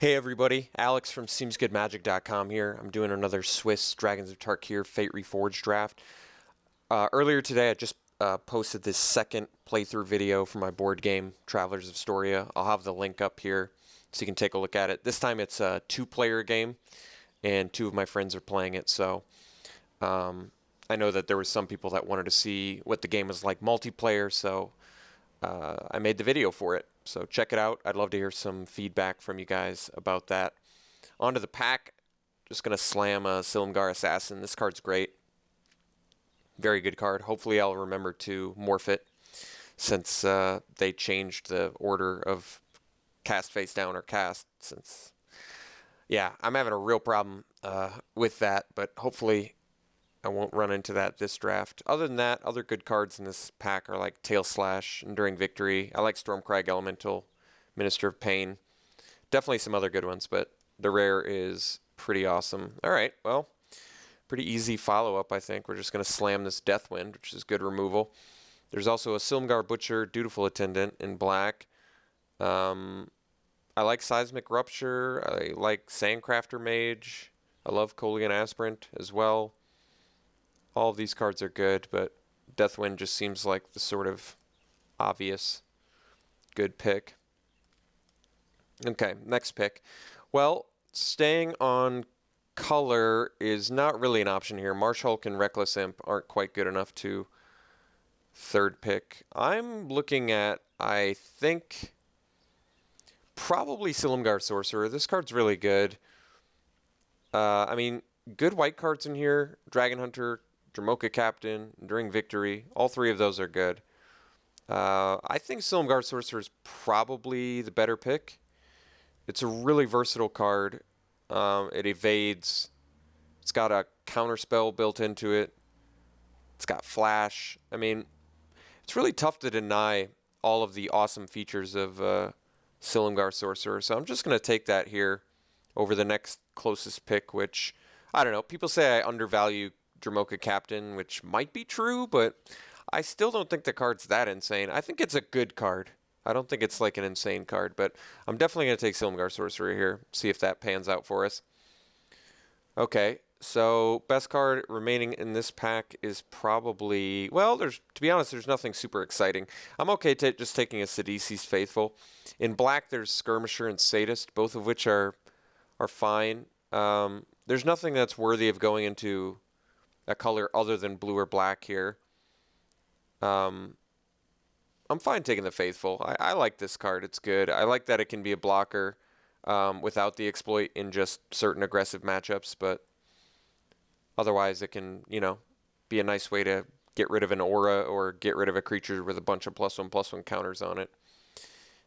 Hey everybody, Alex from SeemsGoodMagic.com here. I'm doing another Swiss Dragons of Tarkir Fate Reforged draft. Uh, earlier today, I just uh, posted this second playthrough video for my board game, Travelers of Storia. I'll have the link up here so you can take a look at it. This time it's a two-player game, and two of my friends are playing it, so um, I know that there was some people that wanted to see what the game was like multiplayer, so uh, I made the video for it. So check it out. I'd love to hear some feedback from you guys about that. Onto the pack. Just going to slam a Silumgar Assassin. This card's great. Very good card. Hopefully I'll remember to morph it since uh, they changed the order of cast face down or cast since yeah i'm having a real problem uh, with that but hopefully I won't run into that this draft. Other than that, other good cards in this pack are like Tail Slash, Enduring Victory. I like Stormcrag Elemental, Minister of Pain. Definitely some other good ones, but the rare is pretty awesome. All right, well, pretty easy follow up, I think. We're just going to slam this Deathwind, which is good removal. There's also a Silumgar Butcher, Dutiful Attendant in black. Um, I like Seismic Rupture. I like Sandcrafter Mage. I love Kolaghan Aspirant as well. All of these cards are good, but Deathwind just seems like the sort of obvious good pick. Okay, next pick. Well, staying on color is not really an option here. Marsh Hulk and Reckless Imp aren't quite good enough to third pick. I'm looking at, I think, probably Silumgar Sorcerer. This card's really good. Uh, I mean, good white cards in here. Dragon Hunter, Dromoka Captain, Enduring Victory. All three of those are good. Uh, I think Silumgar Sorcerer is probably the better pick. It's a really versatile card. Um, it evades. It's got a counter spell built into it. It's got flash. I mean, it's really tough to deny all of the awesome features of uh, Silumgar Sorcerer. So I'm just going to take that here over the next closest pick, which I don't know. People say I undervalue Dromoka Captain, which might be true, but I still don't think the card's that insane. I think it's a good card. I don't think it's like an insane card, but I'm definitely going to take Silumgar Sorcerer here, see if that pans out for us. Okay, so best card remaining in this pack is probably, well, there's to be honest, there's nothing super exciting. I'm okay just taking a Sidisi's Faithful. In black, there's Skirmisher and Sadist, both of which are are fine. Um, there's nothing that's worthy of going into a color other than blue or black here. Um, I'm fine taking the Faithful. I, I, like this card. It's good. I like that it can be a blocker um, without the exploit in just certain aggressive matchups, but otherwise it can, you know, be a nice way to get rid of an aura or get rid of a creature with a bunch of plus one plus one counters on it.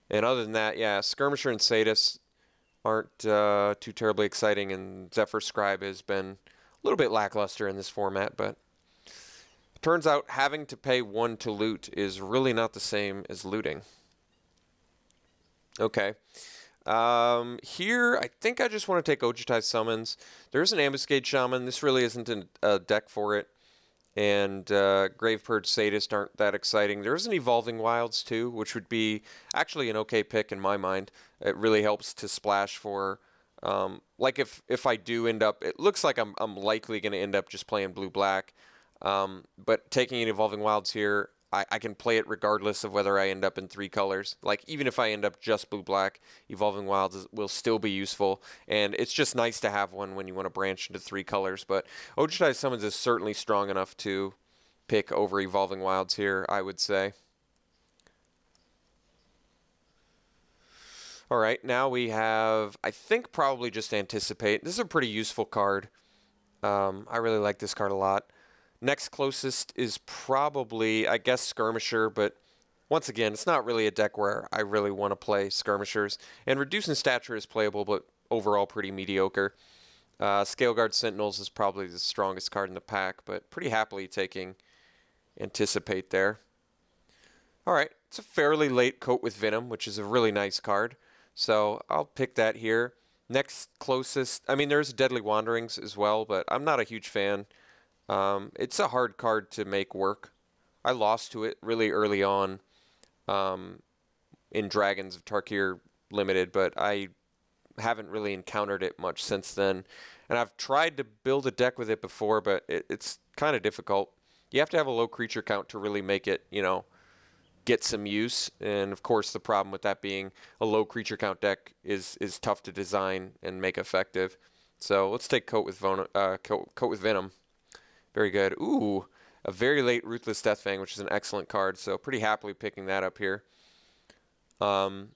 And other than that, yeah, Skirmisher and Sadist aren't uh, too terribly exciting, and Zephyr Scribe has been little bit lackluster in this format, but turns out having to pay one to loot is really not the same as looting. Okay. Um, here, I think I just want to take Ojutai Summons. There's an Ambuscade Shaman. This really isn't a deck for it. And uh, Grave Purge Sadist aren't that exciting. There's an Evolving Wilds too, which would be actually an okay pick in my mind. It really helps to splash for um, like if if I do end up, it looks like I'm I'm likely going to end up just playing blue black. Um, but taking an evolving wilds here, I, I can play it regardless of whether I end up in three colors. Like even if I end up just blue black, evolving wilds is, will still be useful, and it's just nice to have one when you want to branch into three colors. But Ojutai Summons is certainly strong enough to pick over evolving wilds here. I would say. All right, now we have, I think probably just anticipate. This is a pretty useful card. Um, I really like this card a lot. Next closest is probably, I guess, Skirmisher, but once again, it's not really a deck where I really want to play Skirmishers. And Reduce in Stature is playable, but overall pretty mediocre. Uh, Scaleguard Sentinels is probably the strongest card in the pack, but pretty happily taking Anticipate there. All right, it's a fairly late Coat with Venom, which is a really nice card. So I'll pick that here. Next closest, I mean, there's Deadly Wanderings as well, but I'm not a huge fan. Um, it's a hard card to make work. I lost to it really early on um, in Dragons of Tarkir Limited, but I haven't really encountered it much since then. And I've tried to build a deck with it before, but it, it's kind of difficult. You have to have a low creature count to really make it, you know, get some use. And of course, the problem with that being a low creature count deck is is tough to design and make effective. So let's take Coat with, Von- uh, Coat, Coat with Venom. Very good. Ooh, a very late Ruthless Deathfang, which is an excellent card. So pretty happily picking that up here. Um,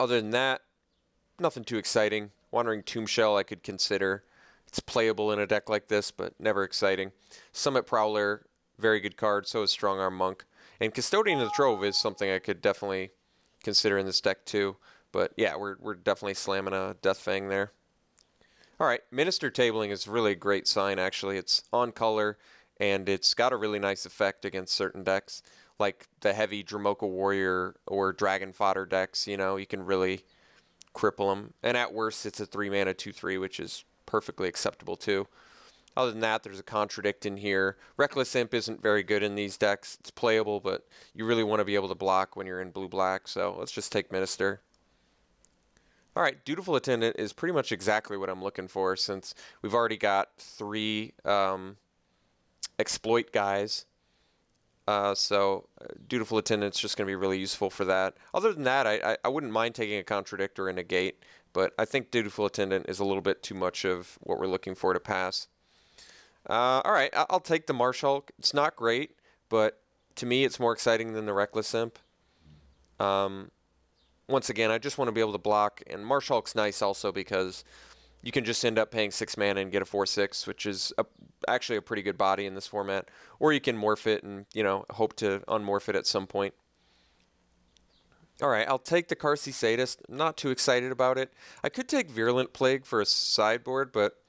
other than that, nothing too exciting. Wandering Tomb Shell I could consider. It's playable in a deck like this, but never exciting. Summit Prowler, very good card. So is Strong Arm Monk. And Custodian of the Trove is something I could definitely consider in this deck too. But yeah, we're, we're definitely slamming a Deathfang there. All right, Minister tabling is really a great sign, actually. It's on color, and it's got a really nice effect against certain decks, like the heavy Dromoka Warrior or Dragon Fodder decks. You know, you can really cripple them. And at worst, it's a 3 mana 2 3, which is perfectly acceptable too. Other than that, there's a contradict in here. Reckless Imp isn't very good in these decks. It's playable, but you really want to be able to block when you're in blue-black, so let's just take Minister. All right, Dutiful Attendant is pretty much exactly what I'm looking for since we've already got three um, exploit guys. Uh, so uh, Dutiful Attendant is just going to be really useful for that. Other than that, I, I, I wouldn't mind taking a Contradict or a Negate, but I think Dutiful Attendant is a little bit too much of what we're looking for to pass. Uh, all right, I'll take the Marsh Hulk. It's not great, but to me, it's more exciting than the Reckless Imp. Um, once again, I just want to be able to block, and Marsh Hulk's nice also because you can just end up paying six mana and get a four six, which is a, actually a pretty good body in this format. Or you can morph it and you know hope to unmorph it at some point. All right, I'll take the Qarsi Sadist. Not too excited about it. I could take Virulent Plague for a sideboard, but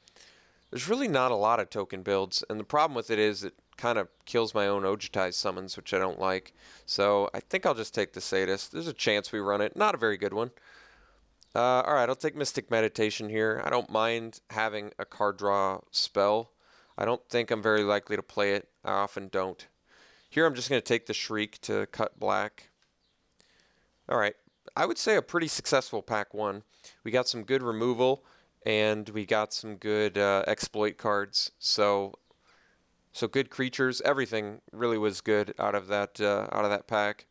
there's really not a lot of token builds, and the problem with it is it kind of kills my own Ojutai summons, which I don't like. So I think I'll just take the Sadist. There's a chance we run it. Not a very good one. Uh, all right, I'll take Mystic Meditation here. I don't mind having a card draw spell. I don't think I'm very likely to play it. I often don't. Here I'm just going to take the Shriek to cut black. All right, I would say a pretty successful pack one. We got some good removal and we got some good uh, exploit cards. So, so good creatures. Everything really was good out of that uh, out of that pack.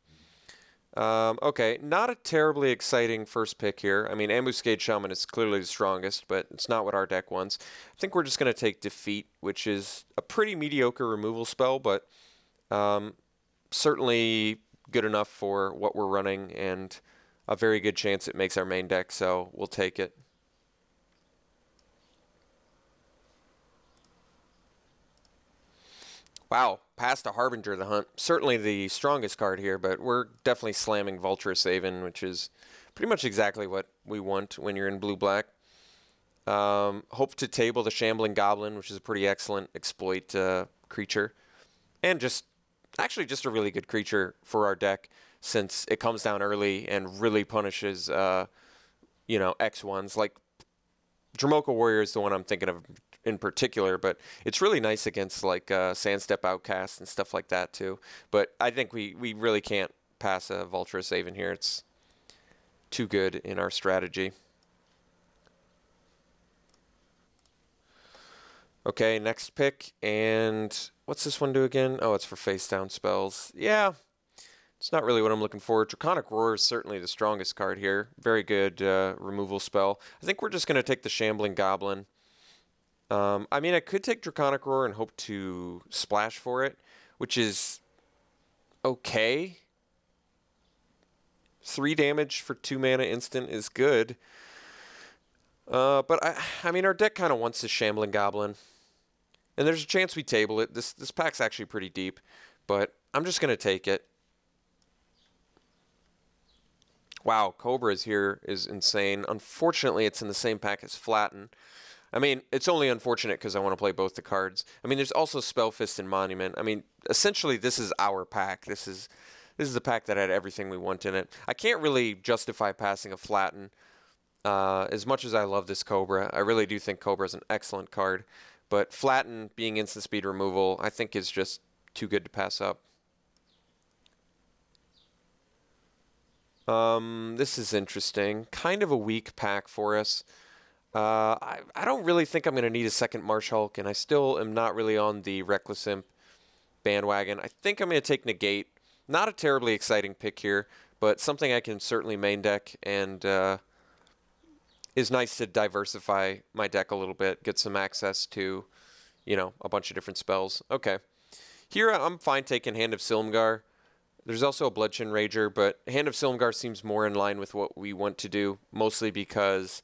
Um, okay, not a terribly exciting first pick here. I mean, Ambuscade Shaman is clearly the strongest, but it's not what our deck wants. I think we're just going to take Defeat, which is a pretty mediocre removal spell, but um, certainly good enough for what we're running and a very good chance it makes our main deck, so we'll take it. Wow, past a Harbinger of the Hunt. Certainly the strongest card here, but we're definitely slamming Vulturous Aven, which is pretty much exactly what we want when you're in blue-black. Um, hope to table the Shambling Goblin, which is a pretty excellent exploit uh, creature. And just, actually just a really good creature for our deck since it comes down early and really punishes, uh, you know, X1s. Like, Dromoka Warrior is the one I'm thinking of in particular, but it's really nice against like uh, Sandsteppe Outcast and stuff like that too. But I think we, we really can't pass a Vulturous Aven here. It's too good in our strategy. Okay, next pick, and what's this one do again? Oh, it's for face down spells. Yeah, it's not really what I'm looking for. Draconic Roar is certainly the strongest card here. Very good uh, removal spell. I think we're just going to take the Shambling Goblin. Um, I mean, I could take Draconic Roar and hope to splash for it, which is okay. Three damage for two mana instant is good. Uh, but I, I mean, our deck kind of wants this Shambling Goblin, and there's a chance we table it. This this pack's actually pretty deep, but I'm just gonna take it. Wow, Cobra is here is insane. Unfortunately, it's in the same pack as Flatten. I mean, it's only unfortunate because I want to play both the cards. I mean, there's also Spellfist and Monument. I mean, essentially, this is our pack. This is this is the pack that had everything we want in it. I can't really justify passing a Flatten. Uh, as much as I love this Cobra, I really do think Cobra is an excellent card. But Flatten being instant speed removal, I think is just too good to pass up. Um, this is interesting. Kind of a weak pack for us. Uh, I, I don't really think I'm going to need a second Marsh Hulk, and I still am not really on the Reckless Imp bandwagon. I think I'm going to take Negate. Not a terribly exciting pick here, but something I can certainly main deck, and uh, is nice to diversify my deck a little bit, get some access to, you know, a bunch of different spells. Okay. Here I'm fine taking Hand of Silumgar. There's also a Bloodchin Rager, but Hand of Silumgar seems more in line with what we want to do, mostly because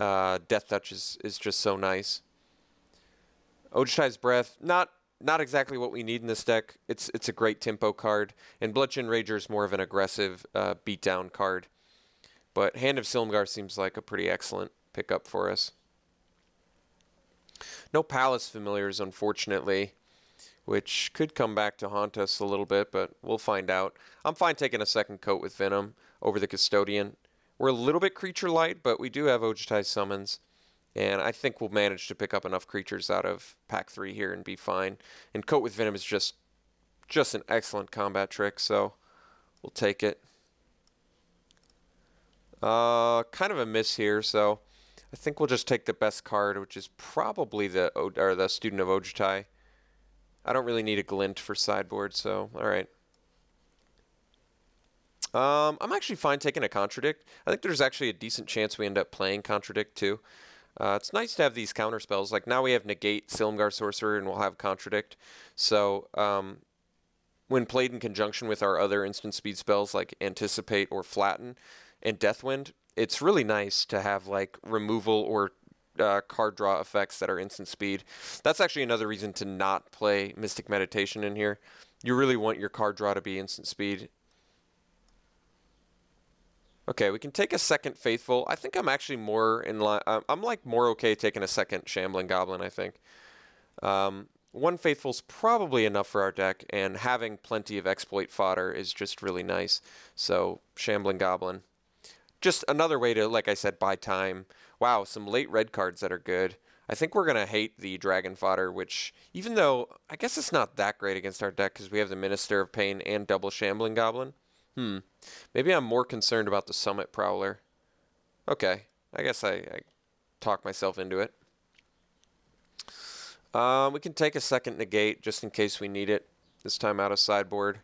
uh, Death Touch is, is just so nice. Ojutai's Breath, not not exactly what we need in this deck. It's it's a great tempo card, and Bloodchin Rager is more of an aggressive uh, beatdown card. But Hand of Silumgar seems like a pretty excellent pickup for us. No Palace Familiars, unfortunately, which could come back to haunt us a little bit, but we'll find out. I'm fine taking a second coat with Venom over the Custodian. We're a little bit creature light, but we do have Ojutai summons. And I think we'll manage to pick up enough creatures out of pack three here and be fine. And Coat with Venom is just just an excellent combat trick, so we'll take it. Uh, kind of a miss here, so I think we'll just take the best card, which is probably the or the Student of Ojutai. I don't really need a glint for sideboard, so all right. Um, I'm actually fine taking a contradict. I think there's actually a decent chance we end up playing contradict too. Uh, it's nice to have these counter spells. Like now we have negate, Silumgar Sorcerer, and we'll have contradict. So um, when played in conjunction with our other instant speed spells like anticipate or flatten and Deathwind, it's really nice to have like removal or uh, card draw effects that are instant speed. That's actually another reason to not play Mystic Meditation in here. You really want your card draw to be instant speed Okay, we can take a second Faithful. I think I'm actually more in line. I'm like more okay taking a second Shambling Goblin, I think. Um, one Faithful's probably enough for our deck, and having plenty of exploit fodder is just really nice. So, Shambling Goblin. Just another way to, like I said, buy time. Wow, some late red cards that are good. I think we're going to hate the Dragon Fodder, which, even though I guess it's not that great against our deck because we have the Minister of Pain and double Shambling Goblin. Hmm. Maybe I'm more concerned about the Summit Prowler. Okay. I guess I, I talk myself into it. Um, we can take a second negate just in case we need it. This time out of sideboard.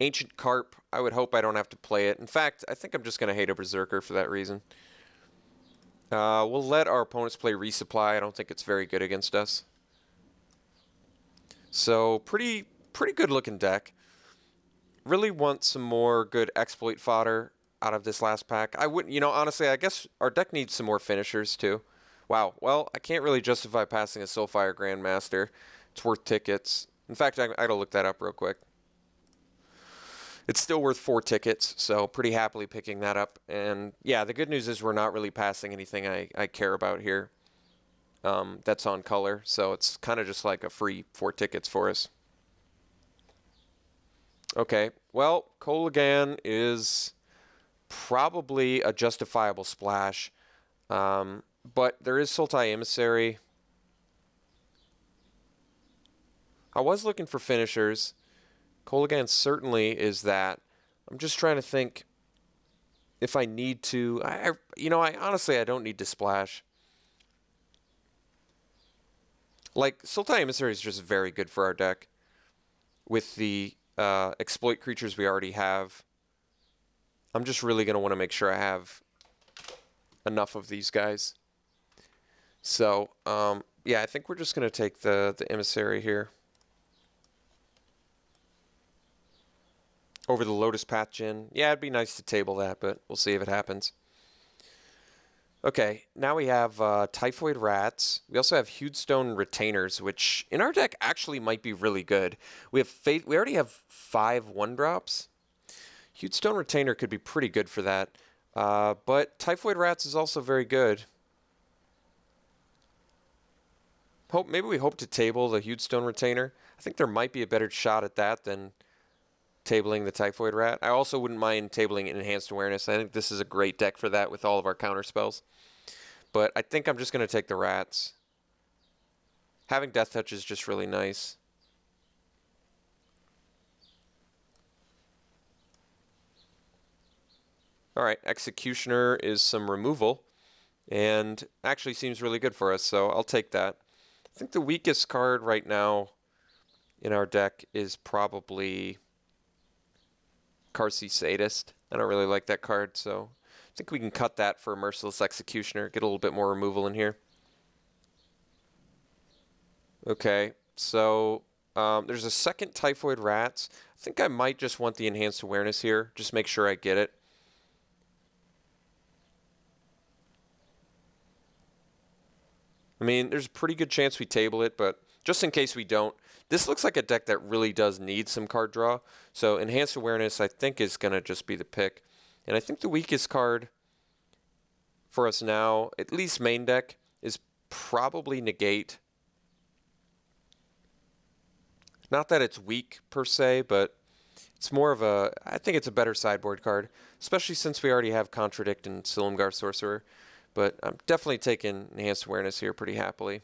Ancient Carp. I would hope I don't have to play it. In fact, I think I'm just going to hate a Berserker for that reason. Uh, we'll let our opponents play Resupply. I don't think it's very good against us. So pretty pretty good looking deck really want some more good exploit fodder out of this last pack. I wouldn't, you know, honestly, I guess our deck needs some more finishers too. Wow. Well, I can't really justify passing a Soulfire Grandmaster. It's worth tickets. In fact, I, I gotta look that up real quick. It's still worth four tickets, so pretty happily picking that up. And yeah, the good news is we're not really passing anything I, I care about here. Um, that's on color, so it's kind of just like a free four tickets for us. Okay, well, Kolaghan is probably a justifiable splash, um, but there is Sultai Emissary. I was looking for finishers. Kolaghan certainly is that. I'm just trying to think if I need to. I you know, I honestly I don't need to splash. Like Sultai Emissary is just very good for our deck with the uh, exploit creatures we already have. I'm just really going to want to make sure I have enough of these guys. So, um, yeah, I think we're just going to take the, the emissary here. Over the Lotus Path Djinn. Yeah, it'd be nice to table that, but we'll see if it happens. Okay, now we have uh, Typhoid Rats. We also have Hewed Stone Retainers, which in our deck actually might be really good. We have faith. We already have five one drops. Hewed Stone Retainer could be pretty good for that. Uh, but Typhoid Rats is also very good. Hope maybe we hope to table the Hewed Stone Retainer. I think there might be a better shot at that than tabling the Typhoid Rat. I also wouldn't mind tabling Enhanced Awareness. I think this is a great deck for that with all of our counter spells. But I think I'm just going to take the Rats. Having Death Touch is just really nice. All right, Executioner is some removal, and actually seems really good for us, so I'll take that. I think the weakest card right now in our deck is probably Qarsi Sadist. I don't really like that card, so think we can cut that for Merciless Executioner, get a little bit more removal in here. Okay, so um, there's a second Typhoid Rats. I think I might just want the Enhanced Awareness here, just make sure I get it. I mean, there's a pretty good chance we table it, but just in case we don't, this looks like a deck that really does need some card draw. So Enhanced Awareness, I think, is going to just be the pick. And I think the weakest card for us now, at least main deck, is probably Negate. Not that it's weak per se, but it's more of a, I think it's a better sideboard card, especially since we already have Contradict and Silumgar Sorcerer. But I'm definitely taking Enhanced Awareness here pretty happily.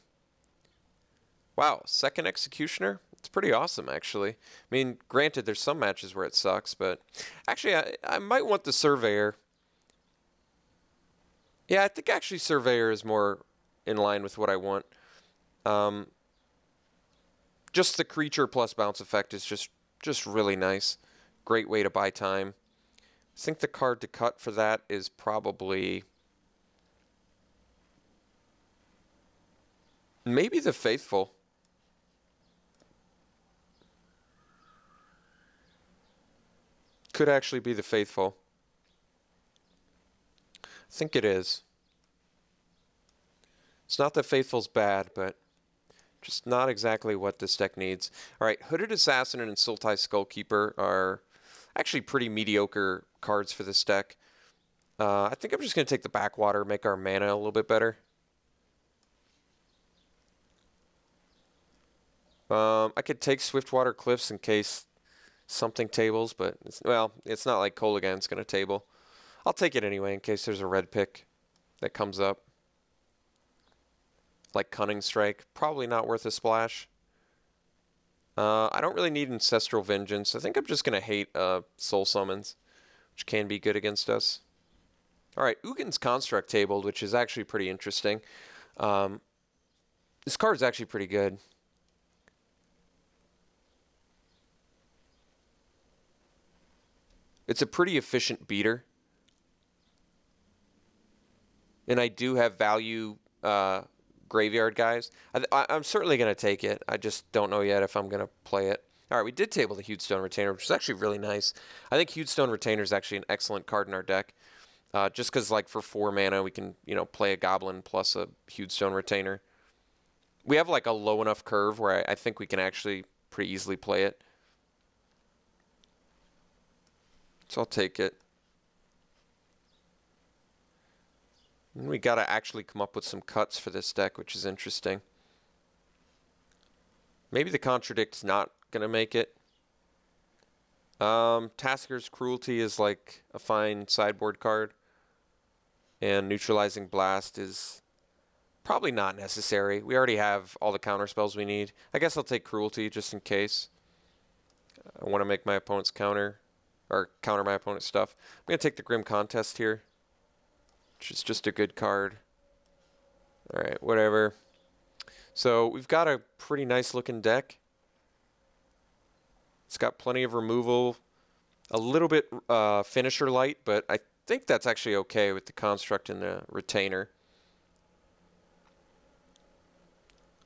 Wow, second Executioner? It's pretty awesome, actually. I mean, granted, there's some matches where it sucks, but actually, I, I might want the Surveyor. Yeah, I think actually Surveyor is more in line with what I want. Um, just the creature plus bounce effect is just just really nice. Great way to buy time. I think the card to cut for that is probably Maybe the faithful. Could actually be the faithful. I think it is. It's not that faithful's bad, but just not exactly what this deck needs. All right, Hooded Assassin and Sultai Skullkeeper are actually pretty mediocre cards for this deck. Uh, I think I'm just going to take the Backwater, make our mana a little bit better. Um, I could take Swiftwater Cliffs in case something tables, but it's, well, it's not like Kolaghan's going to table. I'll take it anyway in case there's a red pick that comes up. Like Cunning Strike, probably not worth a splash. Uh, I don't really need Ancestral Vengeance. I think I'm just going to hate uh, Soul Summons, which can be good against us. All right, Ugin's Construct tabled, which is actually pretty interesting. Um, this card is actually pretty good. It's a pretty efficient beater. And I do have value uh, graveyard guys. I, am certainly going to take it. I just don't know yet if I'm going to play it. All right, we did table the Hewed Stone Retainer, which is actually really nice. I think Hewed Stone Retainer is actually an excellent card in our deck. Uh, just because, like, for four mana, we can, you know, play a Goblin plus a Hewed Stone Retainer. We have, like, a low enough curve where I, I think we can actually pretty easily play it. So I'll take it. And we got to actually come up with some cuts for this deck, which is interesting. Maybe the Contradict's not going to make it. Um, Tasigur's Cruelty is like a fine sideboard card. And Neutralizing Blast is probably not necessary. We already have all the counter spells we need. I guess I'll take Cruelty just in case. I want to make my opponent's counter or counter my opponent's stuff. I'm going to take the Grim Contest here, which is just a good card. All right, whatever. So we've got a pretty nice looking deck. It's got plenty of removal, a little bit uh, finisher light, but I think that's actually okay with the construct and the retainer.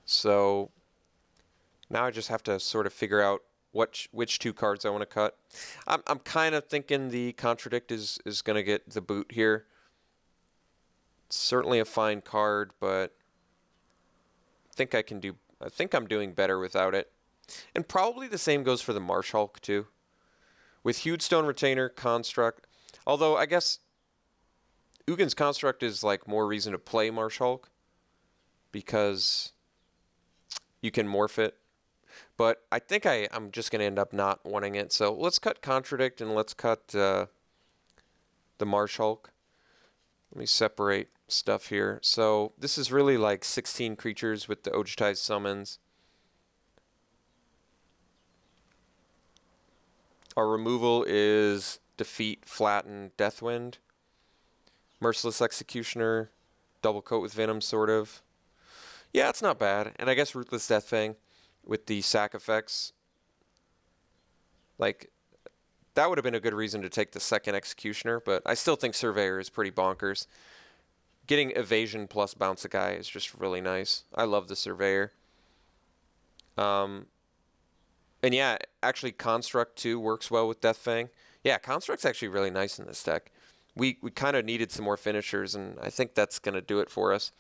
So now I just have to sort of figure out which which two cards I want to cut. I'm I'm kind of thinking the contradict is is going to get the boot here. Certainly a fine card, but I think I can do. I think I'm doing better without it. And probably the same goes for the Marsh Hulk too. With Hewed Stone Retainer, Construct. Although I guess Ugin's Construct is like more reason to play Marsh Hulk because you can morph it but I think I, I'm just going to end up not wanting it. So let's cut Contradict and let's cut uh, the Marsh Hulk. Let me separate stuff here. So this is really like 16 creatures with the Ojutai summons. Our removal is Defeat, Flatten, Deathwind. Merciless Executioner, double coat with Venom, sort of. Yeah, it's not bad. And I guess Ruthless Death Fang with the sack effects. Like, that would have been a good reason to take the second Executioner, but I still think Surveyor is pretty bonkers. Getting Evasion plus Bounce a Guy is just really nice. I love the Surveyor. Um, and yeah, actually Construct too works well with Deathfang. Yeah, Construct's actually really nice in this deck. We we kind of needed some more finishers, and I think that's going to do it for us.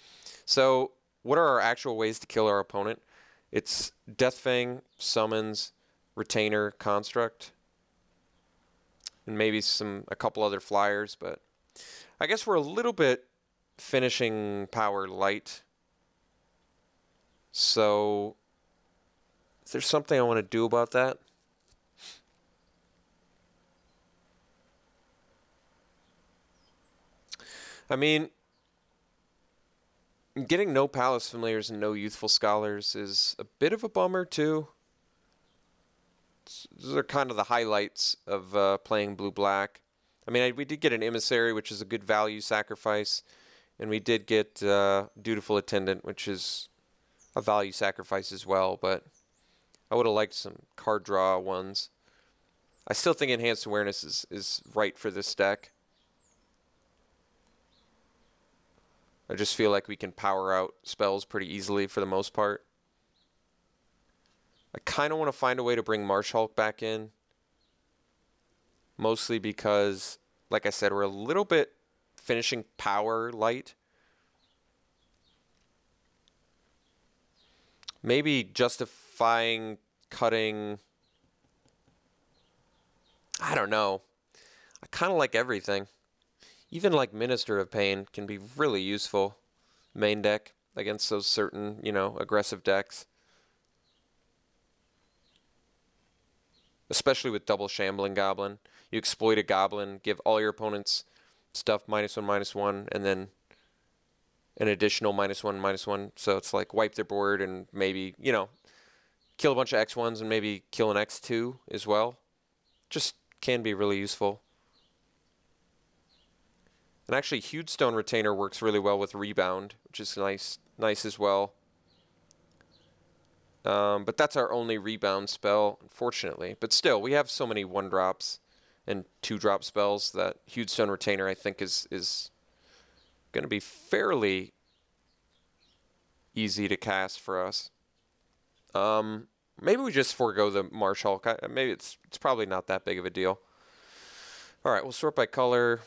So, what are our actual ways to kill our opponent? It's Deathfang, Summons, Retainer, Construct, and maybe some a couple other flyers. But I guess we're a little bit finishing power light. So is there something I want to do about that? I mean, getting no Palace Familiars and no Youthful Scholars is a bit of a bummer, too. Those are kind of the highlights of uh, playing Blue-Black. I mean, I, we did get an Emissary, which is a good value sacrifice, and we did get uh, Dutiful Attendant, which is a value sacrifice as well, but I would have liked some card draw ones. I still think Enhanced Awareness is, is right for this deck. I just feel like we can power out spells pretty easily for the most part. I kind of want to find a way to bring Marsh Hulk back in. Mostly because, like I said, we're a little bit finishing power light. Maybe justifying cutting. I don't know. I kind of like everything. Even like Minister of Pain can be really useful main deck against those certain, you know, aggressive decks. Especially with double shambling goblin. You exploit a goblin, give all your opponents stuff minus one, minus one, and then an additional minus one, minus one. So it's like wipe their board and maybe, you know, kill a bunch of X1s and maybe kill an X2 as well. Just can be really useful. And actually, Hewed Stone Retainer works really well with Rebound, which is nice, nice as well. Um, but that's our only rebound spell, unfortunately. But still, we have so many one drops and two drop spells that Hewed Stone Retainer, I think, is is going to be fairly easy to cast for us. Um, maybe we just forego the Marsh Hulk. maybe it's it's probably not that big of a deal. All right, we'll sort by color.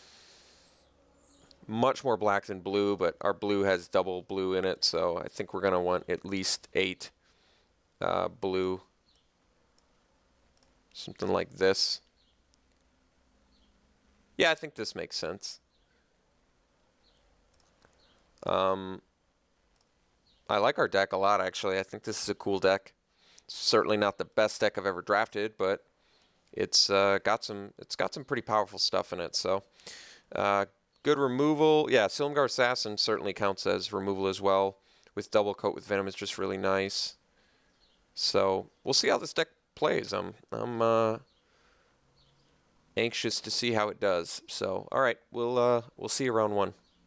Much more black than blue, but our blue has double blue in it, so I think we're going to want at least eight uh, blue. Something like this. Yeah, I think this makes sense. Um, I like our deck a lot, actually. I think this is a cool deck. certainly not the best deck I've ever drafted, but it's uh, got some it's got some pretty powerful stuff in it. So uh, good removal. Yeah, Silumgar Assassin certainly counts as removal as well. With double coat with Venom is just really nice. So we'll see how this deck plays. I'm I'm uh, anxious to see how it does. So all right, we'll uh, we'll see you round one.